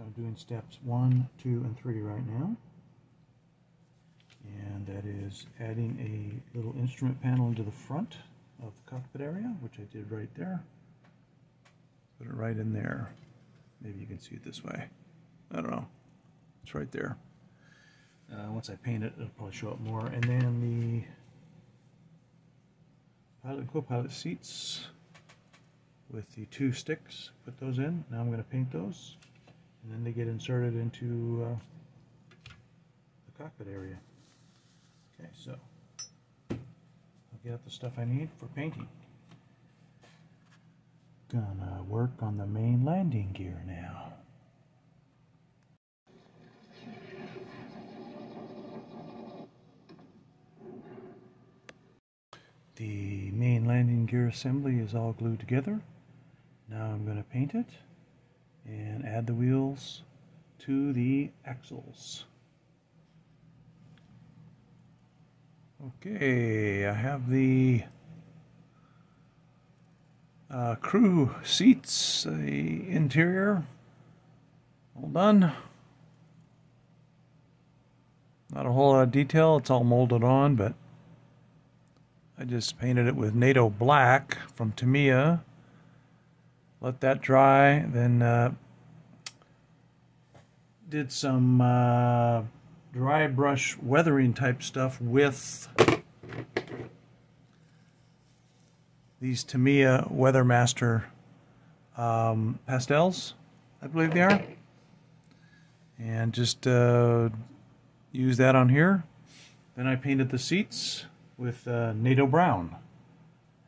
So I'm doing steps one, two, and three right now. And that is adding a little instrument panel into the front of the cockpit area, which I did right there. Put it right in there. Maybe you can see it this way. I don't know. It's right there. Uh, once I paint it, it'll probably show up more. And then the pilot and co-pilot seats with the two sticks. Put those in. Now I'm going to paint those. And then they get inserted into uh, the cockpit area. Okay, so I'll get out the stuff I need for painting. Gonna work on the main landing gear now. The main landing gear assembly is all glued together. Now I'm going to paint it and add the wheels to the axles. Okay, I have the uh, crew seats, the interior, all done. Not a whole lot of detail, it's all molded on, but I just painted it with NATO black from Tamiya. Let that dry, then uh, did some uh, dry brush weathering type stuff with these Tamiya Weathermaster um, pastels, I believe they are. And just uh, use that on here. Then I painted the seats with uh, NATO brown.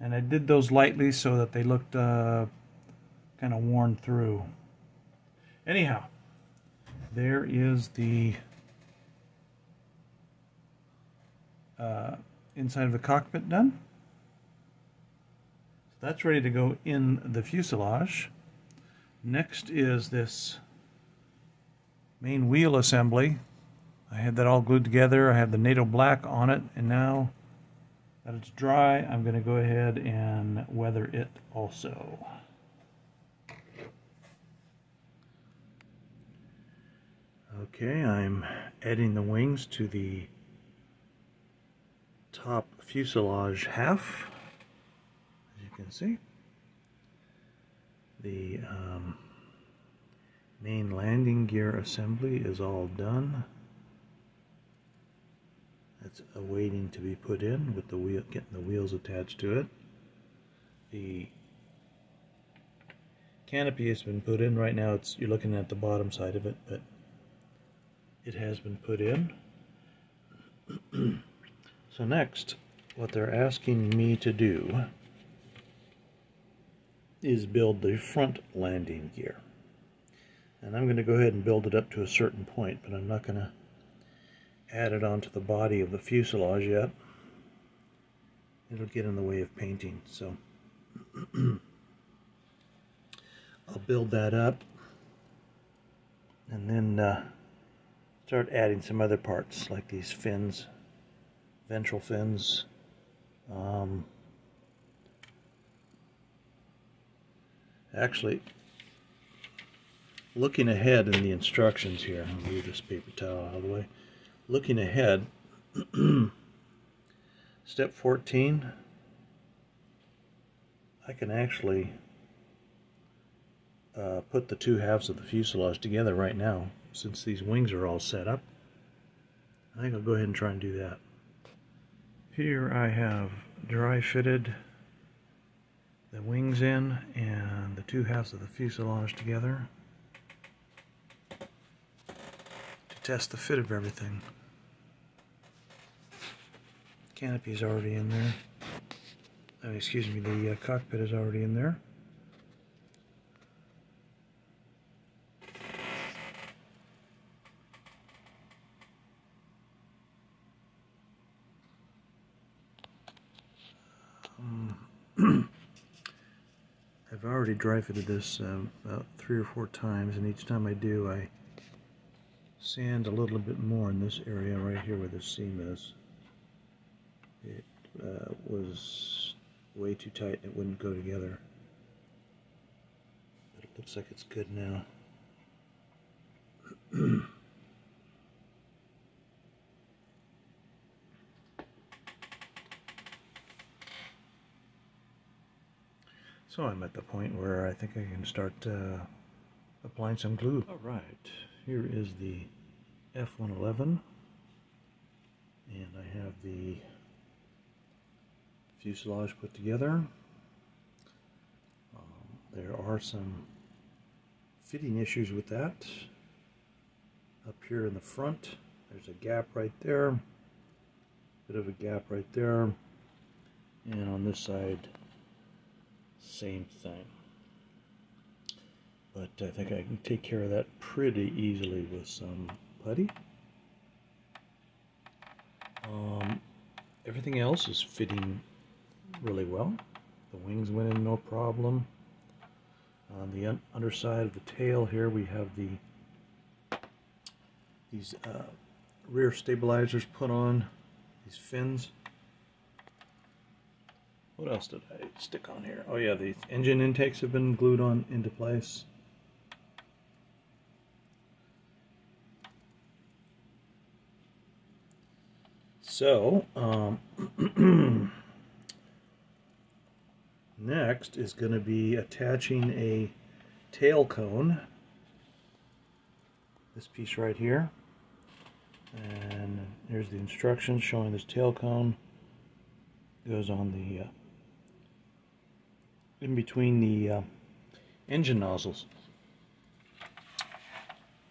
And I did those lightly so that they looked uh, kind of worn through. Anyhow, there is the uh, inside of the cockpit done. So that's ready to go in the fuselage. Next is this main wheel assembly. I had that all glued together. I have the NATO black on it, and now that it's dry, I'm going to go ahead and weather it also. Okay, I'm adding the wings to the top fuselage half, as you can see. The um, main landing gear assembly is all done. It's awaiting to be put in with the wheel, getting the wheels attached to it. The canopy has been put in right now. It's you're looking at the bottom side of it, but it has been put in. so next, what they're asking me to do is build the front landing gear. And I'm going to go ahead and build it up to a certain point, but I'm not going to add it onto the body of the fuselage yet. It'll get in the way of painting, so I'll build that up and then uh, start adding some other parts like these fins, ventral fins. Um, actually, looking ahead in the instructions here, I'll move this paper towel out of the way looking ahead, step 14, I can actually uh, put the two halves of the fuselage together right now since these wings are all set up. I think I'll go ahead and try and do that. Here I have dry fitted the wings in and the two halves of the fuselage together to test the fit of everything. Canopy is already in there. Excuse me, the uh, cockpit is already in there. Um, I've already dry fitted this um, about three or four times, and each time I do, I sand a little bit more in this area right here where the seam is it uh, was way too tight and it wouldn't go together. But it looks like it's good now. So I'm at the point where I think I can start uh, applying some glue. All right, here is the F111 and I have the fuselage put together. Um, there are some fitting issues with that. Up here in the front, there's a gap right there, bit of a gap right there, and on this side, same thing. But I think I can take care of that pretty easily with some putty. Um, everything else is fitting really well. The wings went in no problem. On the un underside of the tail here we have the these uh, rear stabilizers put on, these fins. What else did I stick on here? Oh yeah, the engine intakes have been glued on into place. So, um, next is going to be attaching a tail cone. This piece right here. And here's the instructions showing this tail cone goes on the uh, in between the uh, engine nozzles.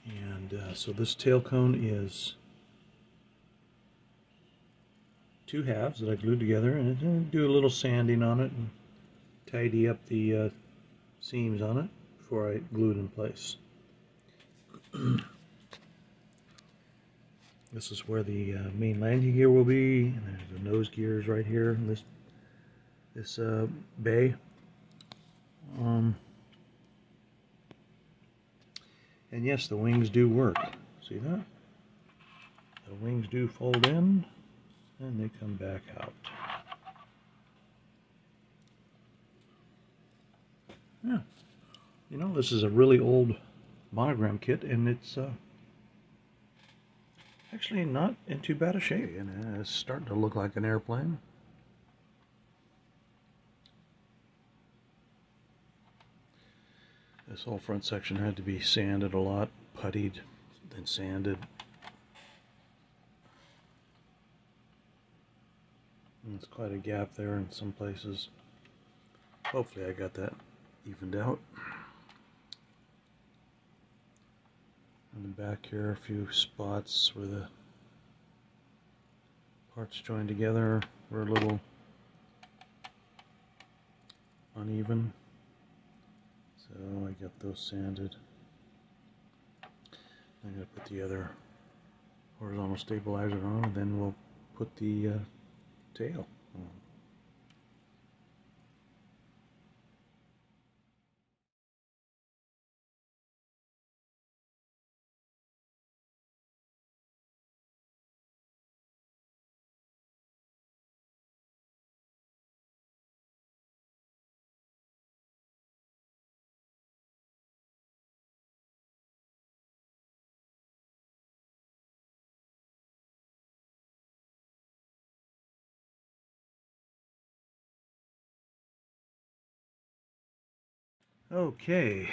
And uh, so this tail cone is two halves that I glued together and do a little sanding on it and tidy up the uh, seams on it before I glue it in place. this is where the uh, main landing gear will be and there's the nose gears right here in this this uh, bay um, and yes, the wings do work. See that? The wings do fold in and they come back out. Yeah. You know, this is a really old Monogram kit and it's uh, actually not in too bad a shape. And it's starting to look like an airplane. This whole front section had to be sanded a lot, puttied, then sanded. And there's quite a gap there in some places. Hopefully I got that evened out. In the back here, a few spots where the parts joined together were a little uneven. So I got those sanded. I'm going to put the other horizontal stabilizer on and then we'll put the uh, tail on. Okay,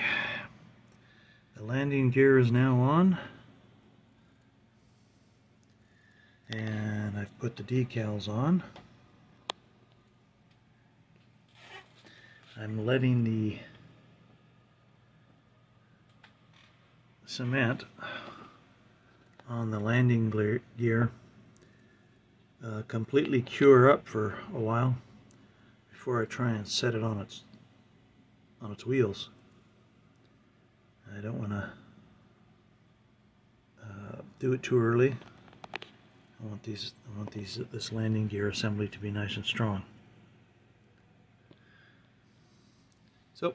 the landing gear is now on and I've put the decals on. I'm letting the cement on the landing gear uh, completely cure up for a while before I try and set it on its on its wheels. I don't want to uh, do it too early. I want these I want these this landing gear assembly to be nice and strong. So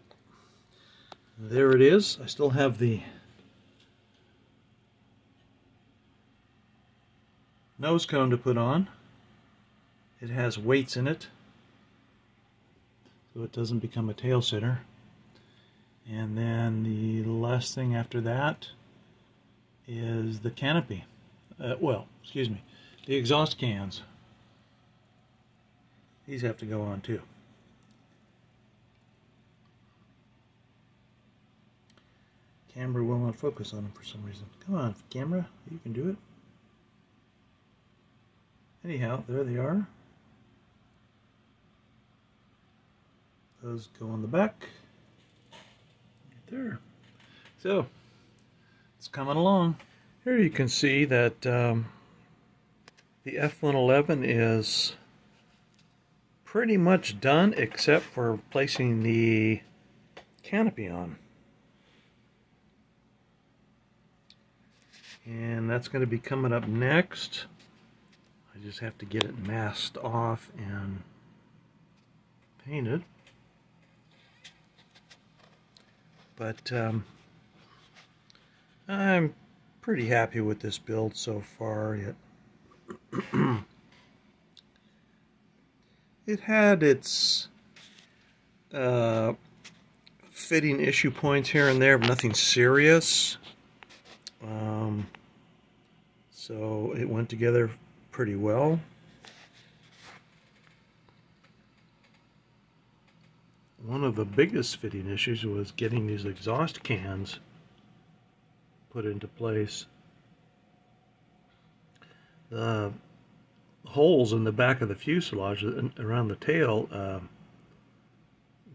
there it is. I still have the nose cone to put on. It has weights in it so it doesn't become a tail sitter. And then the last thing after that is the canopy. Uh, well, excuse me, the exhaust cans. These have to go on too. Camera will not focus on them for some reason. Come on, camera, you can do it. Anyhow, there they are. Those go on the back. There. So, it's coming along. Here you can see that um, the F-111 is pretty much done except for placing the canopy on. And that's going to be coming up next. I just have to get it masked off and painted. But um, I'm pretty happy with this build so far. It, it had its uh, fitting issue points here and there, but nothing serious. Um, so it went together pretty well. One of the biggest fitting issues was getting these exhaust cans put into place. The holes in the back of the fuselage around the tail uh,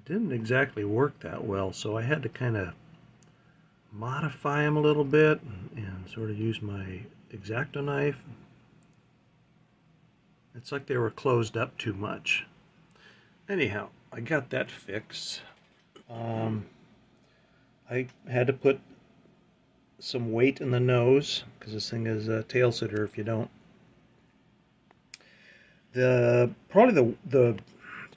didn't exactly work that well, so I had to kind of modify them a little bit and, and sort of use my X-Acto knife. It's like they were closed up too much. Anyhow, I got that fixed. Um, I had to put some weight in the nose because this thing is a tail sitter if you don't. The probably the the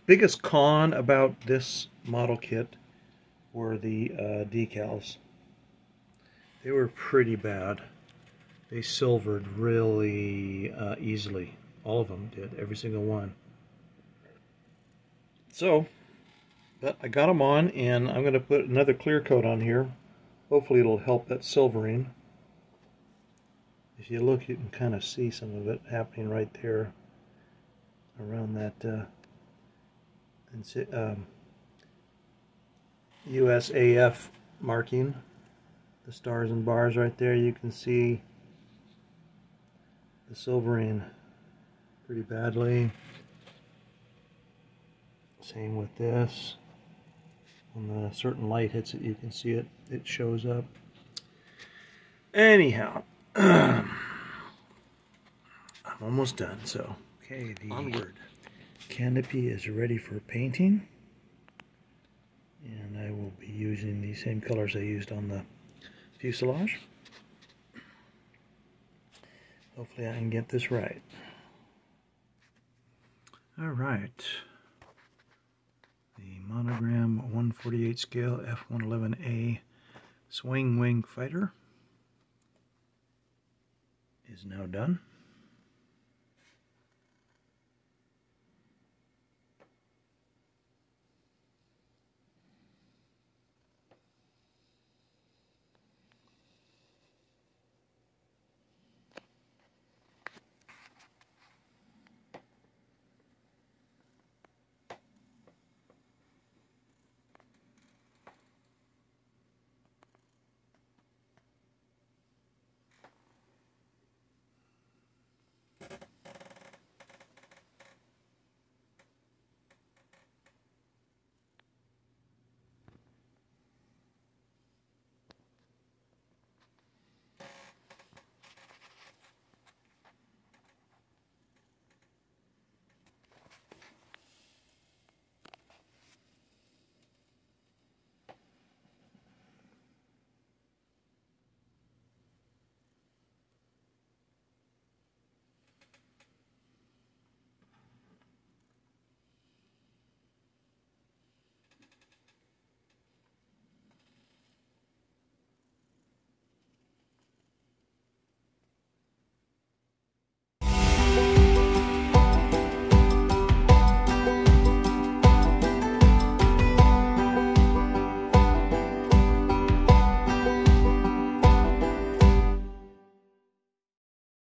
biggest con about this model kit were the uh, decals. They were pretty bad. They silvered really uh, easily. All of them did, every single one. So, but I got them on, and I'm going to put another clear coat on here. Hopefully it'll help that silvering. If you look, you can kind of see some of it happening right there around that uh, um, USAF marking. The stars and bars right there, you can see the silvering pretty badly. Same with this. When a certain light hits it, you can see it. It shows up. Anyhow, I'm almost done. So, okay, the onward canopy is ready for painting, and I will be using the same colors I used on the fuselage. Hopefully I can get this right. All right. Monogram 148 scale F-111A swing wing fighter is now done.